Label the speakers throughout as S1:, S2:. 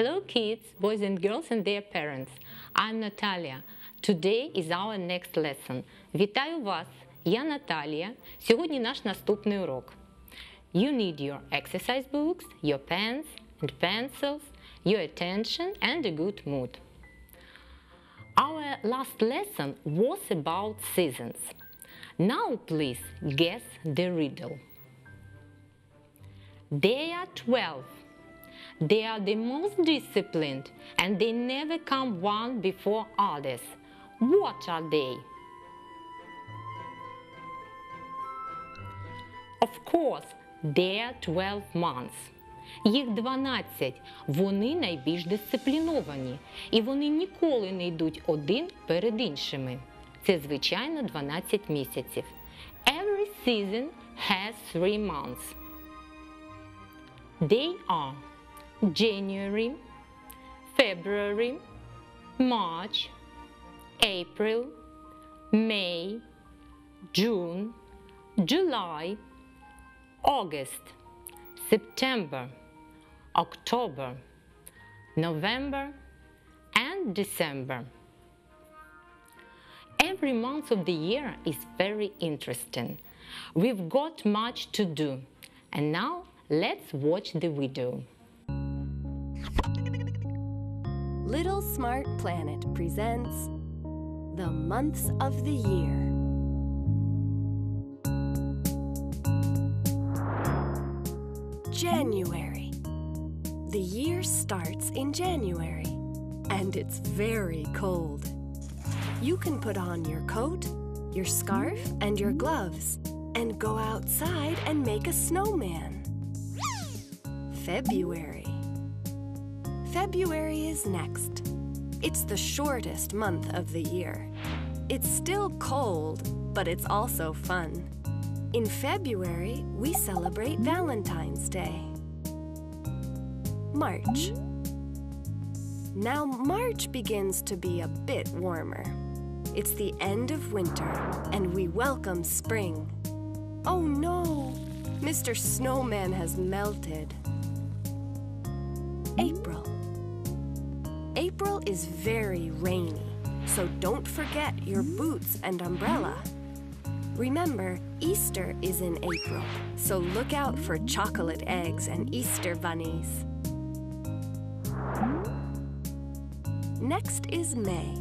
S1: Hello kids, boys and girls and their parents. I'm Natalia. Today is our next lesson. Вітаю вас! Я Наталія. Сьогодні наш наступний урок. You need your exercise books, your pens and pencils, your attention and a good mood. Our last lesson was about seasons. Now please guess the riddle. They are 12. They are the most disciplined and they never come one before others. What are they? Of course, they are 12 months. Їх 12. Вони найбільш дисципліновані. І вони ніколи не йдуть один перед іншими. Це, звичайно, 12 місяців. Every season has three months. They are January, February, March, April, May, June, July, August, September, October, November, and December. Every month of the year is very interesting. We've got much to do. And now let's watch the video.
S2: Little Smart Planet presents The Months of the Year. January. The year starts in January, and it's very cold. You can put on your coat, your scarf, and your gloves, and go outside and make a snowman. February. February is next. It's the shortest month of the year. It's still cold, but it's also fun. In February, we celebrate Valentine's Day. March. Now, March begins to be a bit warmer. It's the end of winter, and we welcome spring. Oh no! Mr. Snowman has melted. April. April is very rainy, so don't forget your boots and umbrella. Remember, Easter is in April, so look out for chocolate eggs and Easter bunnies. Next is May.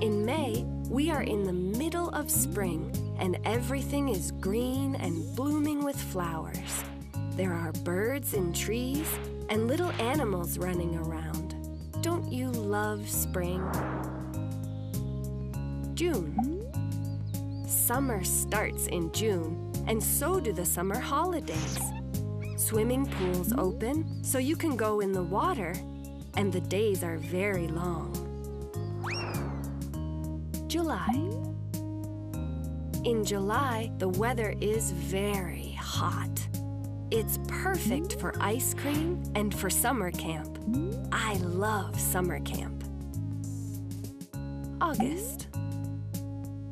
S2: In May, we are in the middle of spring, and everything is green and blooming with flowers. There are birds in trees and little animals running around. Don't you love spring? June. Summer starts in June, and so do the summer holidays. Swimming pools open so you can go in the water, and the days are very long. July. In July, the weather is very hot. It's perfect for ice cream and for summer camp. I love summer camp. August.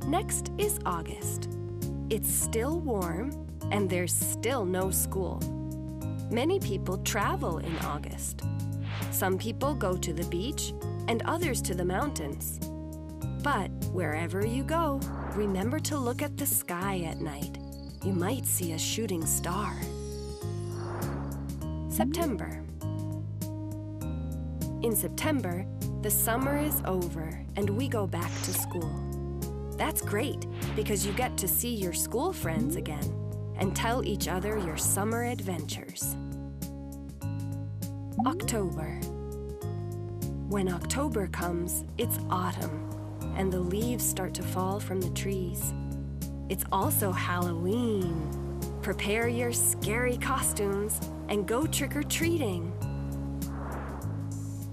S2: Next is August. It's still warm and there's still no school. Many people travel in August. Some people go to the beach and others to the mountains. But wherever you go, remember to look at the sky at night. You might see a shooting star. September. In September, the summer is over and we go back to school. That's great because you get to see your school friends again and tell each other your summer adventures. October. When October comes, it's autumn and the leaves start to fall from the trees. It's also Halloween. Prepare your scary costumes and go trick or treating.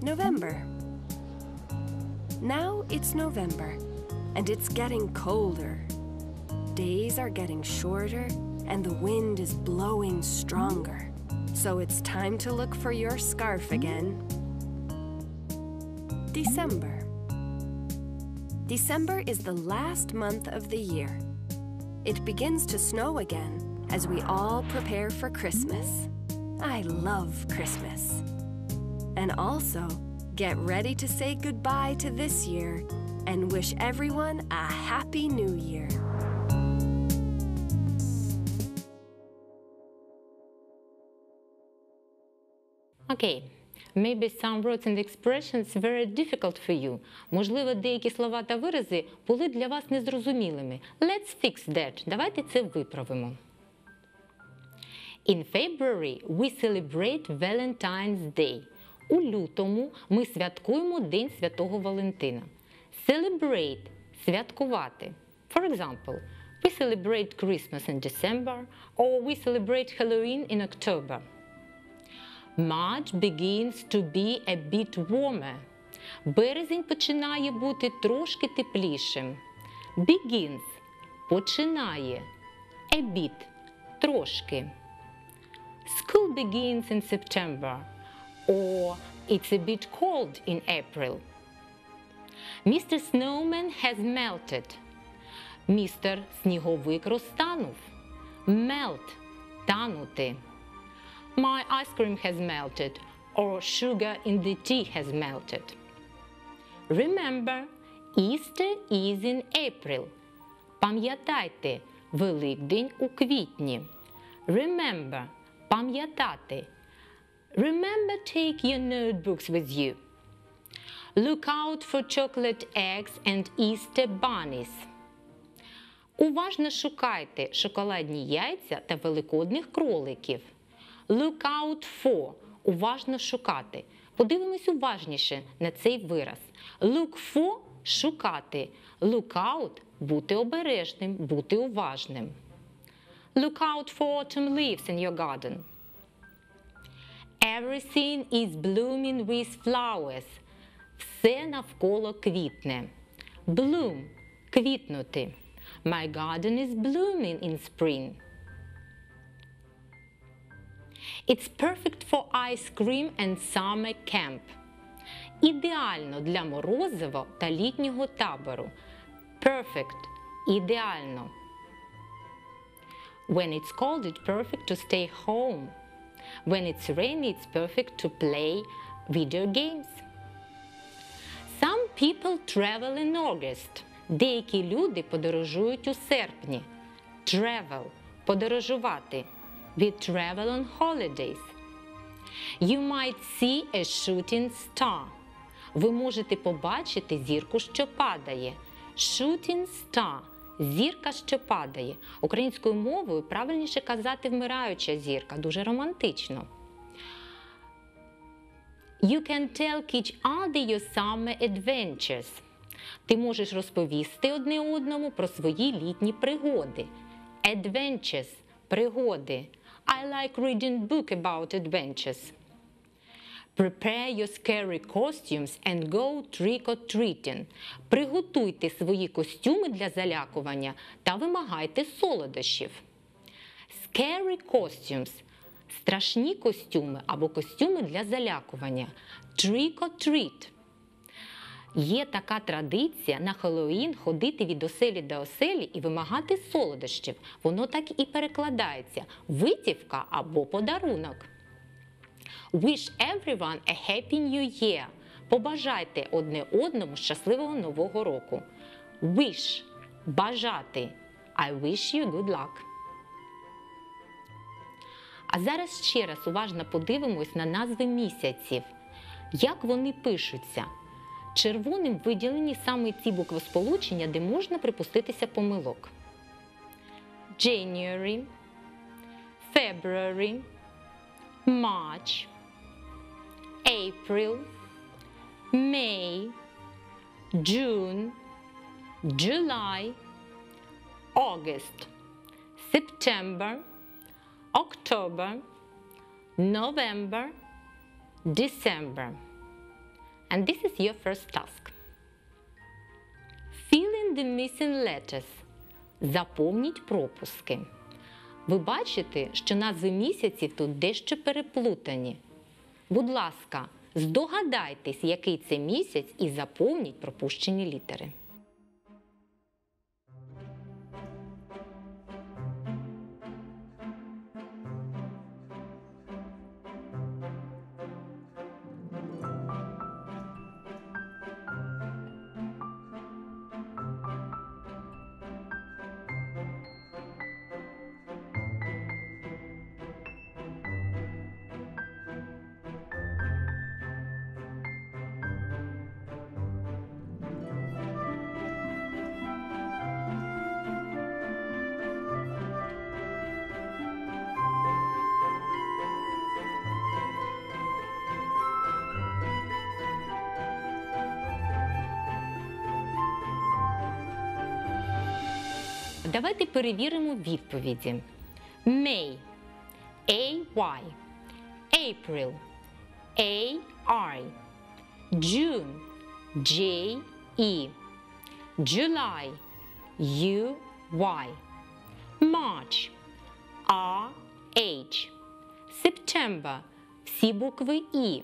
S2: November. Now it's November, and it's getting colder. Days are getting shorter, and the wind is blowing stronger. So it's time to look for your scarf again. December. December is the last month of the year. It begins to snow again as we all prepare for Christmas. I love Christmas. And also, get ready to say goodbye to this year and wish everyone a Happy New Year.
S1: Okay, maybe some words and expressions very difficult for you. Можливо, деякі слова та вирази були для вас незрозумілими. Let's fix that. Давайте це виправимо. In February we celebrate Valentine's Day. У лютому ми святкуємо День Святого Валентина. Celebrate святкувати. For example, we celebrate Christmas in December or we celebrate Halloween in October. March begins to be a bit warmer. Березень починає бути трошки теплішим. Begins починає. A bit трошки. School begins in September. Or it's a bit cold in April. Mr. Snowman has melted. Містер Сніговик розтанув. Melt танути. My ice cream has melted, or sugar in the tea has melted. Remember, Easter is in April. Пам'ятайте, Великдень у квітні. Remember пам'ятати. Remember take your notebooks with you. Look out for chocolate eggs and Easter bunnies. Уважно шукайте шоколадні яйця та великодних кроликів. Look out for уважно шукати. Подивимось уважніше на цей вираз. Look for шукати. Look out бути обережним, бути уважним. Look out for autumn leaves in your garden. Everything is blooming with flowers. Все навколо квітне. Bloom квітнути. My garden is blooming in spring. It's perfect for ice cream and summer camp. Ідеально для морозива та літнього табору. Perfect ідеально. When it's cold, it's perfect to stay home. When it's rainy, it's perfect to play video games. Some people travel in August. Деякі люди подорожують у серпні. Travel подорожувати. We travel on holidays. You might see a shooting star. Ви можете побачити зірку, що падає. Shooting star зірка, що падає. Українською мовою правильніше казати вмираюча зірка, дуже романтично. You can tell each other your summer adventures. Ти можеш розповісти одне одному про свої літні пригоди. Adventures пригоди. I like reading book about adventures. Prepare your scary costumes and go trick-or-treating. Приготуйте свої костюми для залякування та вимагайте солодощів. Scary costumes страшні костюми або костюми для залякування. Trick-or-treat. Є така традиція на Хеллоуін ходити від оселі до оселі і вимагати солодощів. Воно так і перекладається: витівка або подарунок. Wish everyone a happy new year. Побажайте одне одному щасливого нового року. Wish бажати. I wish you good luck. А зараз ще раз уважно подивимось на назви місяців. Як вони пишуться? Червоним виділені саме ті буквосполучення, де можна припуститися помилок. January, February, March, April, May, June, July, August, September, October, November, December. And this is your first task. Fill in the missing letters. Заповніть пропуски. Ви бачите, що назви місяців тут дещо переплутані. Будь ласка, здогадайтесь, який це місяць, і заповніть пропущені літери. Давайте перевіримо відповіді. May A-Y April A-I June J-E July U-Y March R-H September всі букви І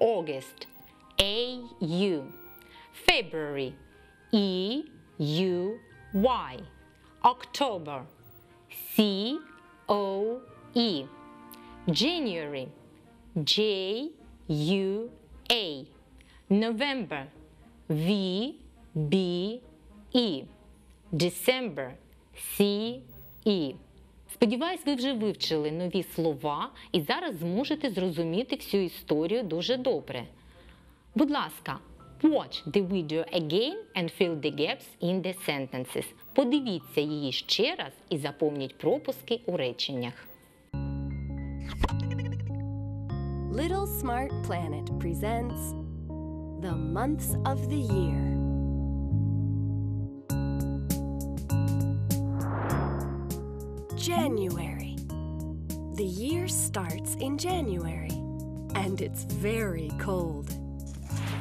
S1: August A-U February E U Y October. C O E. January. J U A. November. V B E. December. C E. Сподіваюсь, ви вже вивчили нові слова і зараз зможете зрозуміти всю історію дуже добре. Будь ласка, watch the video again and fill the gaps in the sentences. Подивіться її ще раз і заповніть пропуски у реченнях.
S2: Little Smart Planet presents The Months of the Year. January. The year starts in January, and it's very cold.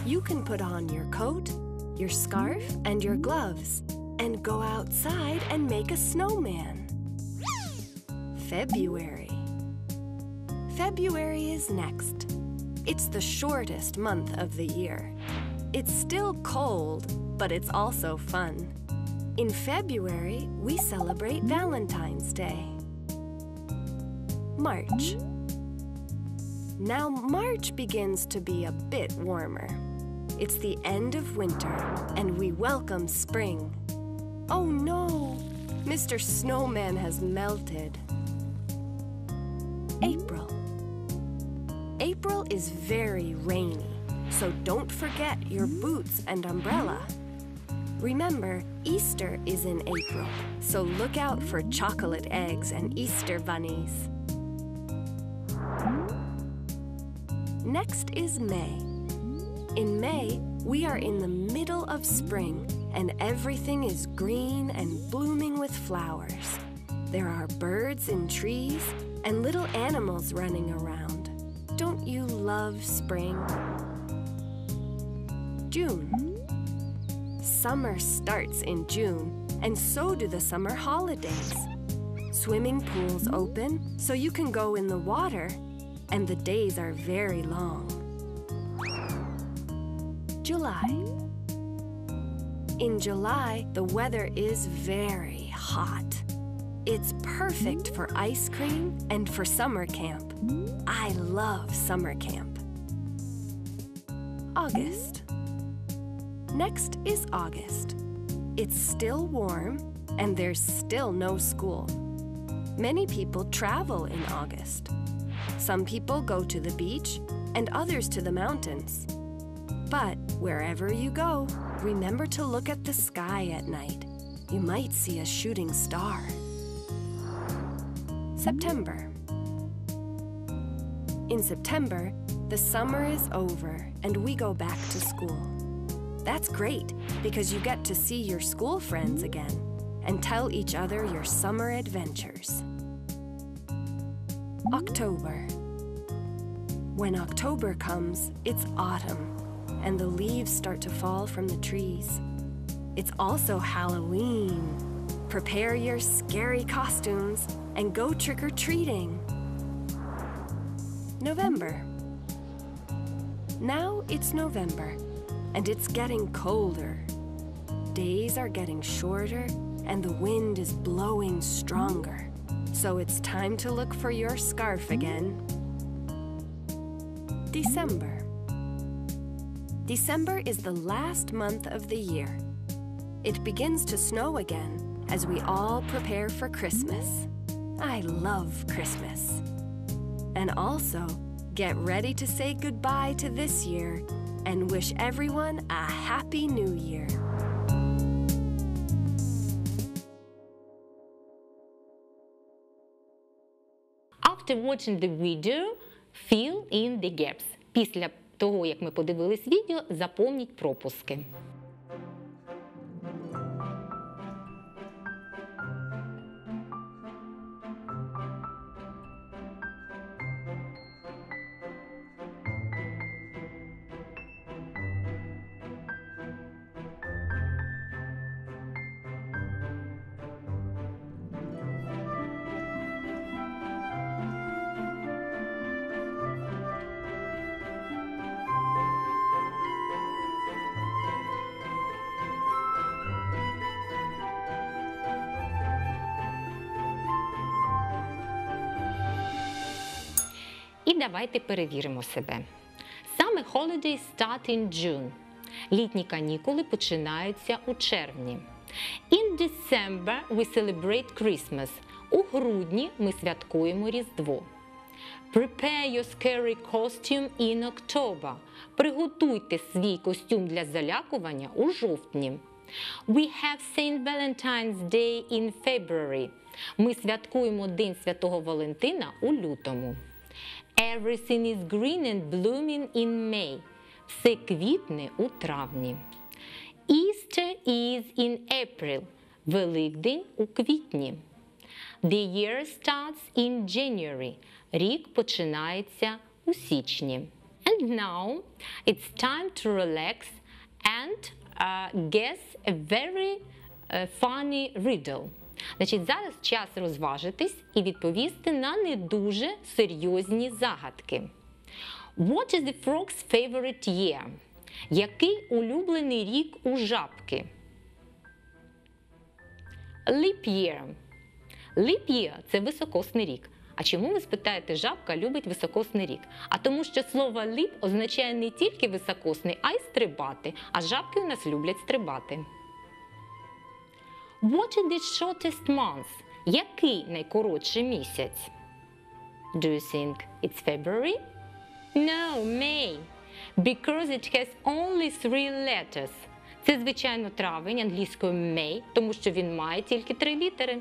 S2: You can put on your coat, your scarf, and your gloves, and go outside and make a snowman. February. February is next. It's the shortest month of the year. It's still cold, but it's also fun. In February, we celebrate Valentine's Day. March. Now, March begins to be a bit warmer. It's the end of winter, and we welcome spring. Oh no! Mr. Snowman has melted. April. April is very rainy, so don't forget your boots and umbrella. Remember, Easter is in April, so look out for chocolate eggs and Easter bunnies. Next is May. In May, we are in the middle of spring, and everything is green and blooming with flowers. There are birds in trees and little animals running around. Don't you love spring? June. Summer starts in June, and so do the summer holidays. Swimming pools open so you can go in the water, and the days are very long. July. In July, the weather is very hot. It's perfect for ice cream and for summer camp. I love summer camp. August. Next is August. It's still warm and there's still no school. Many people travel in August. Some people go to the beach and others to the mountains. But wherever you go, remember to look at the sky at night. You might see a shooting star. September. In September, the summer is over and we go back to school. That's great because you get to see your school friends again and tell each other your summer adventures. October. When October comes, it's autumn and the leaves start to fall from the trees. It's also Halloween. Prepare your scary costumes and go trick or treating. November. Now it's November, and it's getting colder. Days are getting shorter, and the wind is blowing stronger. So it's time to look for your scarf again. December. December is the last month of the year. It begins to snow again as we all prepare for Christmas. I love Christmas. And also, get ready to say goodbye to this year and wish everyone a Happy New Year.
S1: After watching the video, fill in the gaps. Після того, як ми подивились відео, заповніть пропуски. Давайте перевіримо себе. Саме holidays start in June. Літні канікули починаються у червні. In December we celebrate Christmas. У грудні ми святкуємо Різдво. Prepare your scary costume in October. Приготуйте свій костюм для залякування у жовтні. We have St. Valentine's Day in February. Ми святкуємо День Святого Валентина у лютому. Everything is green and blooming in May. Все квітне у травні. Easter is in April. Великдень у квітні. The year starts in January. Рік починається у січні. And now it's time to relax and uh, guess a very uh, funny riddle. Значить, зараз час розважитись і відповісти на не дуже серйозні загадки. What is the frog's favorite year? Який улюблений рік у жабки? Leap year. Leap year – це високосний рік. А чому ви спитаєте, жабка любить високосний рік? А тому, що слово leap означає не тільки високосний, а й стрибати. А жабки у нас люблять стрибати. What is the shortest month? Який найкоротший місяць? Do you think it's February? No, May. Because it has only three letters. Це, звичайно, травень англійською May, тому що він має тільки три літери.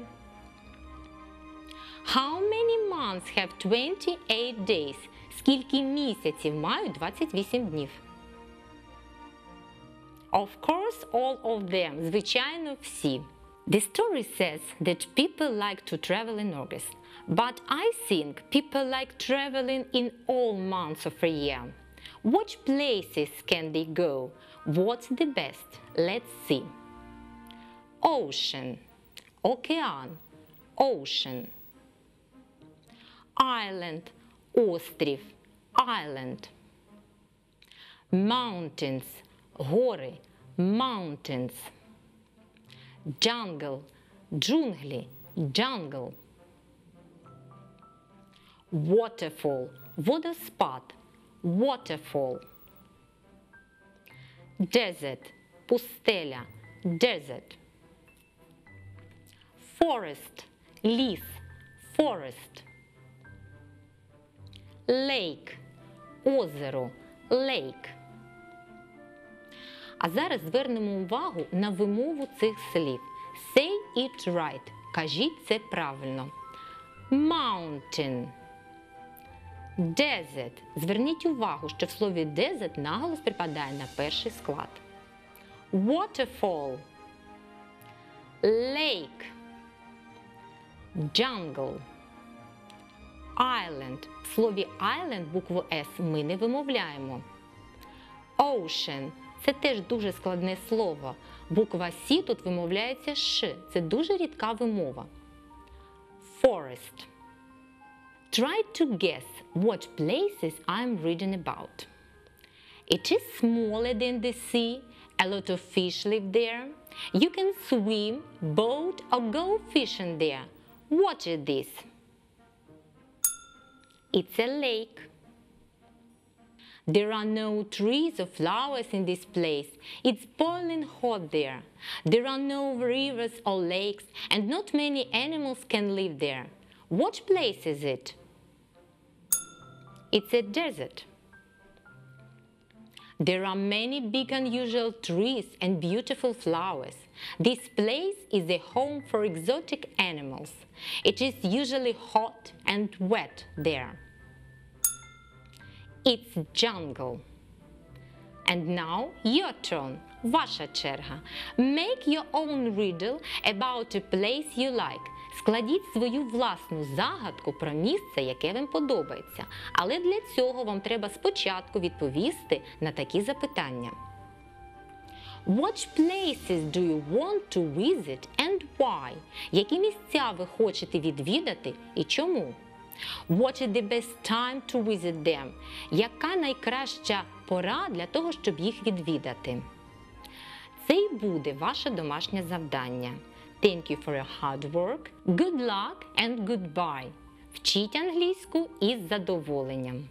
S1: How many months have 28 days? Скільки місяців мають 28 днів? Of course, all of them. Звичайно, всі. The story says that people like to travel in August. But I think people like traveling in all months of a year. Which places can they go? What's the best? Let's see. Ocean. Океан. Ocean. Island. Острів. Island. Mountains. Гори. Mountains. Jungle. Джунглі. Jungle. Waterfall. Водоспад. Waterfall. Desert. Пустеля. Desert. Forest. Ліс. Forest. Lake. Озеро. Lake. А зараз звернемо увагу на вимову цих слів. Say it right. Кажіть це правильно. Mountain. Desert. Зверніть увагу, що в слові desert наголос припадає на перший склад. Waterfall. Lake. Jungle. Island. В слові island букву S ми не вимовляємо. Ocean. Це теж дуже складне слово. Буква С тут вимовляється Ш. Це дуже рідка вимова. Forest. Try to guess what places I'm reading about. It is smaller than the sea. A lot of fish live there. You can swim, boat, or go fishing there. What is this? It's a lake. There are no trees or flowers in this place. It's boiling hot there. There are no rivers or lakes, and not many animals can live there. What place is it? It's a desert. There are many big unusual trees and beautiful flowers. This place is a home for exotic animals. It is usually hot and wet there. It's jungle. And now your turn, ваша черга. Make your own riddle about a place you like. Складіть свою власну загадку про місце, яке вам подобається. Але для цього вам треба спочатку відповісти на такі запитання. What places do you want to visit and why? Які місця ви хочете відвідати і чому? What is the best time to visit them? Яка найкраща пора для того, щоб їх відвідати? Це й буде ваше домашнє завдання. Thank you for your hard work. Good luck and goodbye. Вчіть англійську із задоволенням.